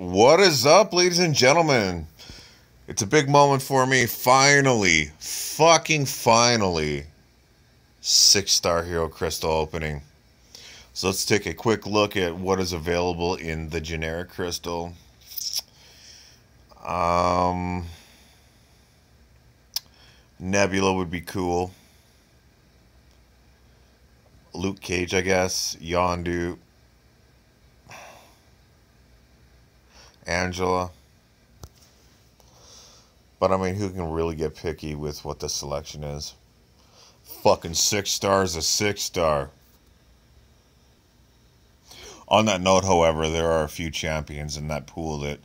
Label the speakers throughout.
Speaker 1: What is up, ladies and gentlemen? It's a big moment for me. Finally, fucking finally, six star hero crystal opening. So let's take a quick look at what is available in the generic crystal. Um, Nebula would be cool. Luke Cage, I guess. Yondu. Angela. But I mean, who can really get picky with what the selection is? Fucking six stars, a six star. On that note, however, there are a few champions in that pool that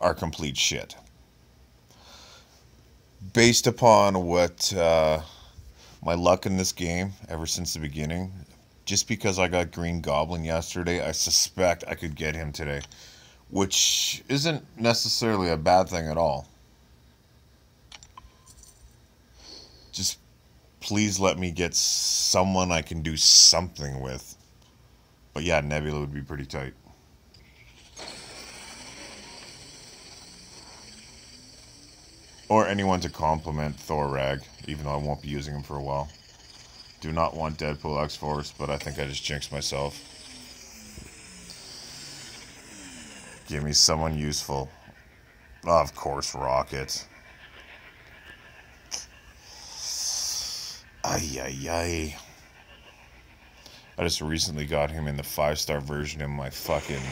Speaker 1: are complete shit. Based upon what uh, my luck in this game ever since the beginning, just because I got Green Goblin yesterday, I suspect I could get him today which isn't necessarily a bad thing at all. Just please let me get someone I can do something with. But yeah, Nebula would be pretty tight. Or anyone to complement Thor Rag, even though I won't be using him for a while. Do not want Deadpool X-Force, but I think I just jinxed myself. Give me someone useful. Of course, Rocket. Ay, ay, ay. I just recently got him in the five star version in my fucking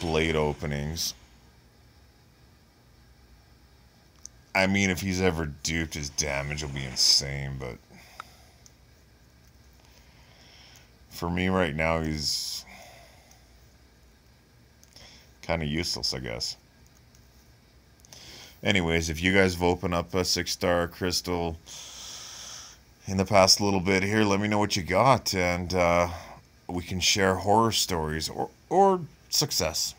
Speaker 1: blade openings. I mean, if he's ever duped, his damage will be insane, but. For me right now, he's kind of useless, I guess. Anyways, if you guys have opened up a six star crystal in the past little bit here, let me know what you got, and uh, we can share horror stories or or success.